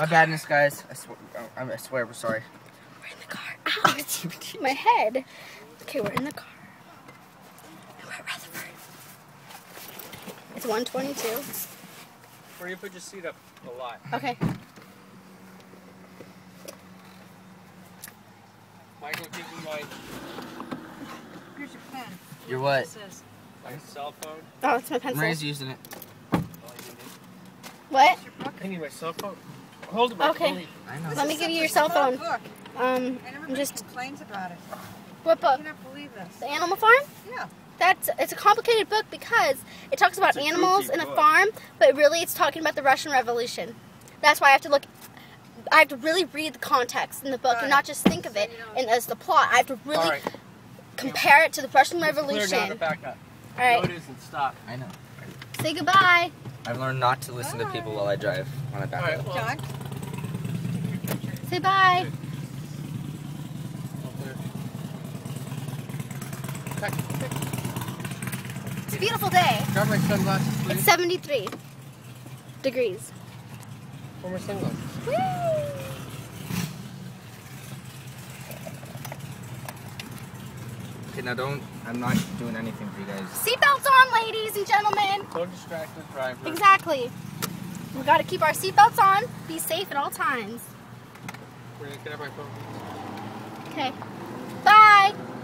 My badness, guys. I, swear, I, oh, I swear, we're sorry. We're in the car. Ow! My head. Okay, we're in the car. And we're at Rutherford. It's 122. Where you put your seat up a lot. Okay. Michael, give me my, Here's your pen. You're what? My cell phone. Oh, it's my pencil. Maria's using it. Oh, you need- What? "Here's your book." I need my cell phone. Hold it. Michael, Okay. hold it. I know. Let me give you your cell phone. book, Um, And I'm just. complains about it. What I book? cannot believe this. The Animal Farm? Yeah. That's it's a complicated book because it talks about animals goofy in a farm, but really it's talking about the Russian Revolution. That's why I have to look. I have to really read the context in the book and not just think of it and as the plot. I have to really All right. compare it to the Russian Clear now to Revolution. back up. All right, No, it isn't. Stop. I know. say goodbye. I've learned not to listen to people while I drive on a All back right. road. Well, John? Say bye. It's a beautiful day. Grab my sunglasses, It's please. 73 degrees. Where are my sunglasses? Woo! Okay, now don't. I'm not doing anything for you guys. Seatbelts on, ladies and gentlemen. Don't distract the driver. Exactly. We got to keep our seatbelts on. Be safe at all times. We're gonna get my phone. Okay.